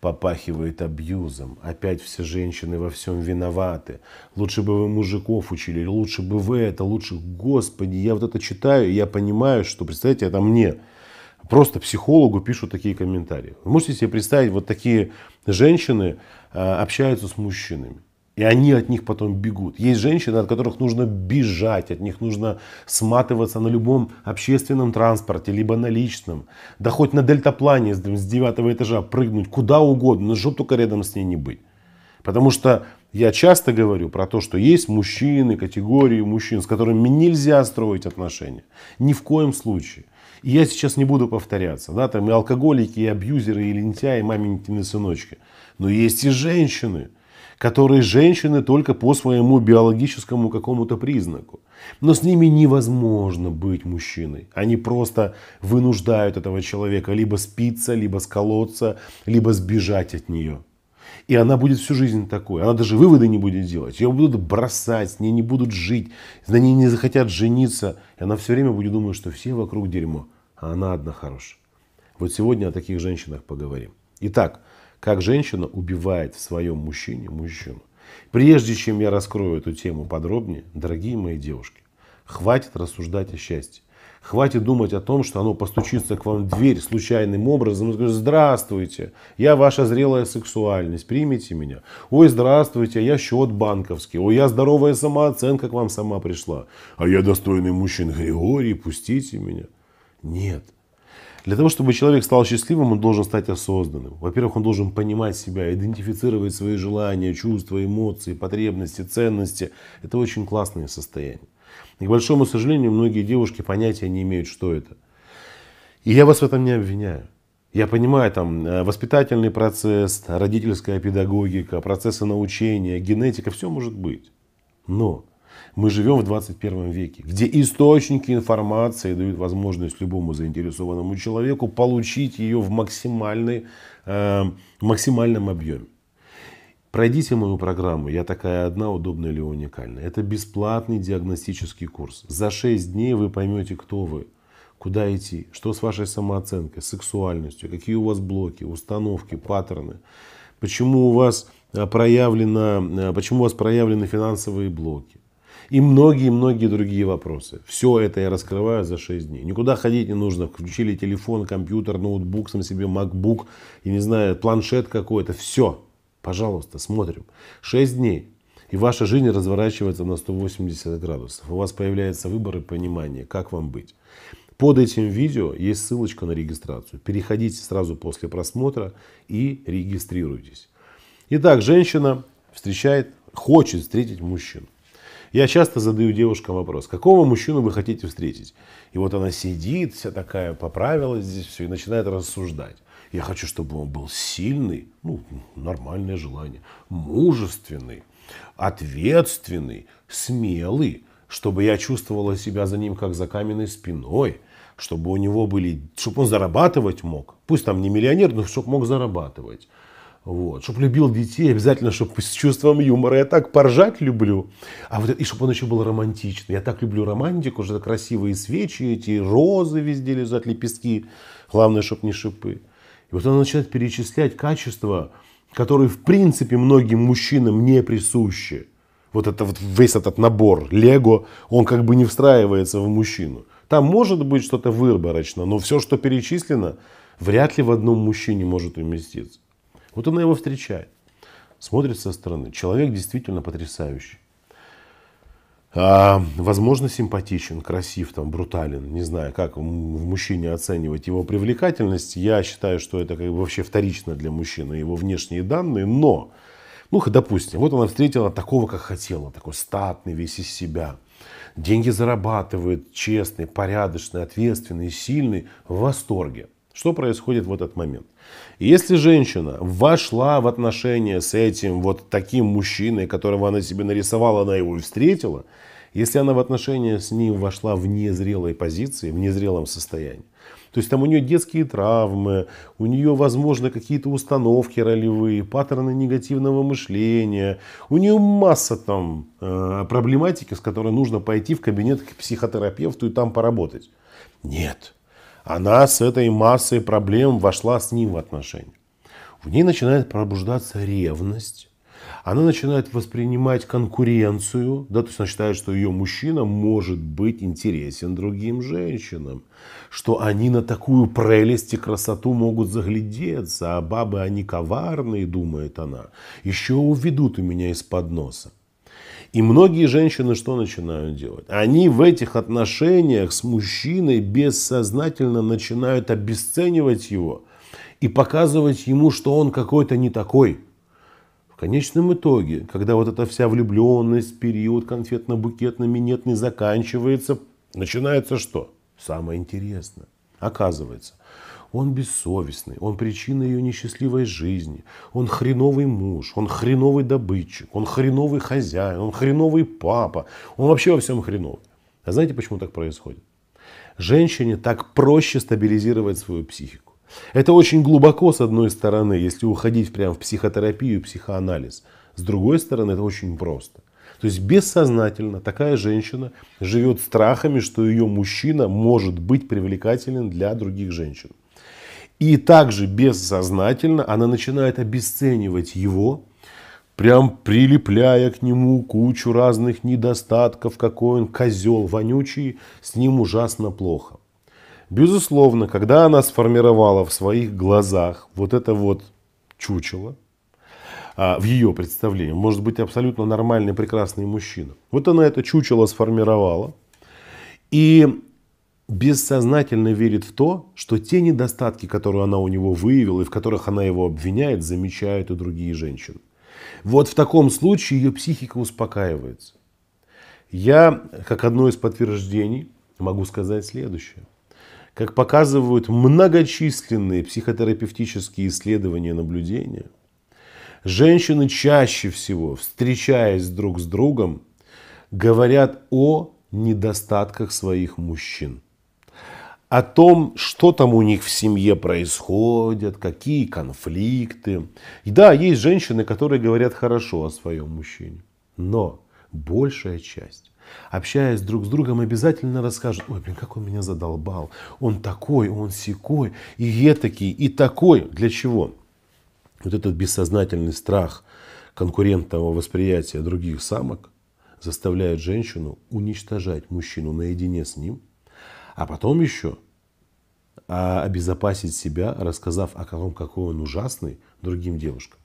попахивает абьюзом. Опять все женщины во всем виноваты. Лучше бы вы мужиков учили, лучше бы вы это, лучше, господи, я вот это читаю, и я понимаю, что, представьте, это мне, просто психологу пишут такие комментарии. Вы можете себе представить, вот такие женщины а, общаются с мужчинами. И они от них потом бегут. Есть женщины, от которых нужно бежать, от них нужно сматываться на любом общественном транспорте, либо на личном. Да хоть на дельтаплане с девятого этажа прыгнуть куда угодно, но чтобы только рядом с ней не быть. Потому что я часто говорю про то, что есть мужчины, категории мужчин, с которыми нельзя строить отношения. Ни в коем случае. И я сейчас не буду повторяться. Да, там и алкоголики, и абьюзеры, и лентяи, и маменькины сыночки. Но есть и женщины, которые женщины только по своему биологическому какому-то признаку. Но с ними невозможно быть мужчиной. Они просто вынуждают этого человека либо спиться, либо сколоться, либо сбежать от нее. И она будет всю жизнь такой. Она даже выводы не будет делать. Ее будут бросать, с ней не будут жить, на ней не захотят жениться. И она все время будет думать, что все вокруг дерьмо, а она одна хорошая. Вот сегодня о таких женщинах поговорим. Итак, как женщина убивает в своем мужчине мужчину. Прежде чем я раскрою эту тему подробнее, дорогие мои девушки, хватит рассуждать о счастье. Хватит думать о том, что оно постучится к вам в дверь случайным образом и скажет, здравствуйте, я ваша зрелая сексуальность, примите меня. Ой, здравствуйте, я счет банковский. Ой, я здоровая самооценка к вам сама пришла. А я достойный мужчина Григорий, пустите меня. Нет. Для того, чтобы человек стал счастливым, он должен стать осознанным. Во-первых, он должен понимать себя, идентифицировать свои желания, чувства, эмоции, потребности, ценности. Это очень классное состояние. И, к большому сожалению, многие девушки понятия не имеют, что это. И я вас в этом не обвиняю. Я понимаю, там э, воспитательный процесс, родительская педагогика, процессы научения, генетика, все может быть. Но мы живем в 21 веке, где источники информации дают возможность любому заинтересованному человеку получить ее в максимальной, э, максимальном объеме. Пройдите мою программу «Я такая одна, удобная или уникальная». Это бесплатный диагностический курс. За 6 дней вы поймете, кто вы, куда идти, что с вашей самооценкой, сексуальностью, какие у вас блоки, установки, паттерны, почему у вас э, проявлено, э, почему у вас проявлены финансовые блоки, и многие-многие другие вопросы. Все это я раскрываю за 6 дней. Никуда ходить не нужно. Включили телефон, компьютер, ноутбук, сам себе MacBook, и не знаю, планшет какой-то. Все. Пожалуйста, смотрим. 6 дней. И ваша жизнь разворачивается на 180 градусов. У вас появляется выбор и понимание, как вам быть. Под этим видео есть ссылочка на регистрацию. Переходите сразу после просмотра и регистрируйтесь. Итак, женщина встречает, хочет встретить мужчину. Я часто задаю девушкам вопрос, какого мужчину вы хотите встретить? И вот она сидит, вся такая, поправилась здесь все и начинает рассуждать. Я хочу, чтобы он был сильный, ну, нормальное желание, мужественный, ответственный, смелый, чтобы я чувствовала себя за ним как за каменной спиной, чтобы у него были, чтобы он зарабатывать мог. Пусть там не миллионер, но чтобы мог зарабатывать. Вот. Чтобы любил детей, обязательно, чтобы с чувством юмора. Я так поржать люблю. А вот, и чтобы он еще был романтичный. Я так люблю романтику, что красивые свечи, эти розы везде лежат, лепестки. Главное, чтобы не шипы. И вот она начинает перечислять качества, которые в принципе многим мужчинам не присущи. Вот это вот весь этот набор Лего, он как бы не встраивается в мужчину. Там может быть что-то выборочно, но все, что перечислено, вряд ли в одном мужчине может уместиться. Вот она его встречает, смотрит со стороны. Человек действительно потрясающий. А, возможно, симпатичен, красив, там, брутален. Не знаю, как в мужчине оценивать его привлекательность. Я считаю, что это как бы вообще вторично для мужчины, его внешние данные. Но, ну, допустим, вот она встретила такого, как хотела. Такой статный, весь из себя. Деньги зарабатывает, честный, порядочный, ответственный, сильный, в восторге. Что происходит в этот момент? Если женщина вошла в отношения с этим вот таким мужчиной, которого она себе нарисовала, она его и встретила, если она в отношения с ним вошла в незрелой позиции, в незрелом состоянии, то есть там у нее детские травмы, у нее, возможно, какие-то установки ролевые, паттерны негативного мышления. У нее масса там э, проблематики, с которой нужно пойти в кабинет к психотерапевту и там поработать. Нет. Она с этой массой проблем вошла с ним в отношения. в ней начинает пробуждаться ревность, она начинает воспринимать конкуренцию, да, то есть она считает, что ее мужчина может быть интересен другим женщинам, что они на такую прелесть и красоту могут заглядеться, а бабы они коварные, думает она, еще уведут у меня из-под носа. И многие женщины что начинают делать? Они в этих отношениях с мужчиной бессознательно начинают обесценивать его и показывать ему, что он какой-то не такой – в конечном итоге, когда вот эта вся влюбленность, период конфетно-букетно-минетный заканчивается, начинается что? Самое интересное. Оказывается, он бессовестный, он причина ее несчастливой жизни, он хреновый муж, он хреновый добытчик, он хреновый хозяин, он хреновый папа, он вообще во всем хреновый. А знаете, почему так происходит? Женщине так проще стабилизировать свою психику. Это очень глубоко, с одной стороны, если уходить прямо в психотерапию психоанализ. С другой стороны, это очень просто. То есть бессознательно такая женщина живет страхами, что ее мужчина может быть привлекателен для других женщин. И также бессознательно она начинает обесценивать его, прям прилепляя к нему кучу разных недостатков, какой он козел вонючий, с ним ужасно плохо. Безусловно, когда она сформировала в своих глазах вот это вот чучело, а, в ее представлении, может быть абсолютно нормальный, прекрасный мужчина. Вот она это чучело сформировала и бессознательно верит в то, что те недостатки, которые она у него выявила и в которых она его обвиняет, замечают и другие женщины. Вот в таком случае ее психика успокаивается. Я, как одно из подтверждений, могу сказать следующее – как показывают многочисленные психотерапевтические исследования и наблюдения, женщины чаще всего, встречаясь друг с другом, говорят о недостатках своих мужчин. О том, что там у них в семье происходит, какие конфликты. И да, есть женщины, которые говорят хорошо о своем мужчине. Но большая часть общаясь друг с другом, обязательно расскажут, ой, блин, как он меня задолбал, он такой, он секой, и этакий, и такой. Для чего? Вот этот бессознательный страх конкурентного восприятия других самок заставляет женщину уничтожать мужчину наедине с ним, а потом еще а обезопасить себя, рассказав о том, какой он ужасный другим девушкам.